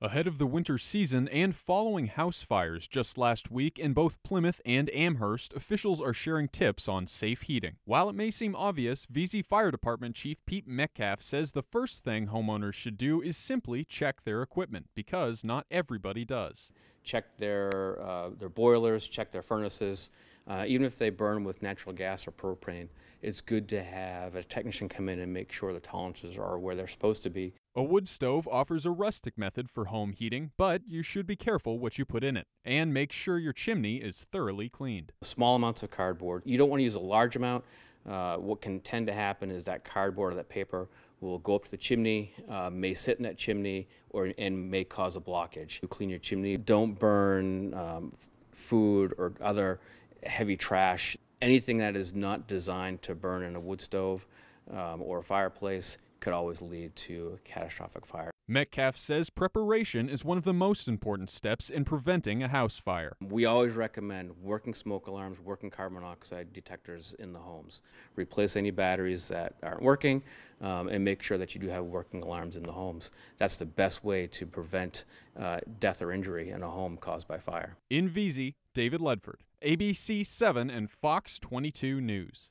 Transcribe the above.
Ahead of the winter season and following house fires just last week in both Plymouth and Amherst, officials are sharing tips on safe heating. While it may seem obvious, Veazie Fire Department Chief Pete Metcalf says the first thing homeowners should do is simply check their equipment because not everybody does. Check their uh, their boilers, check their furnaces. Uh, even if they burn with natural gas or propane, it's good to have a technician come in and make sure the tolerances are where they're supposed to be. A wood stove offers a rustic method for home heating, but you should be careful what you put in it and make sure your chimney is thoroughly cleaned. Small amounts of cardboard. You don't want to use a large amount. Uh, what can tend to happen is that cardboard or that paper will go up to the chimney, uh, may sit in that chimney, or and may cause a blockage. You clean your chimney. Don't burn um, food or other heavy trash. Anything that is not designed to burn in a wood stove um, or a fireplace could always lead to a catastrophic fire. Metcalf says preparation is one of the most important steps in preventing a house fire. We always recommend working smoke alarms, working carbon monoxide detectors in the homes. Replace any batteries that aren't working um, and make sure that you do have working alarms in the homes. That's the best way to prevent uh, death or injury in a home caused by fire. In Veazie, David Ledford, ABC 7 and Fox 22 News.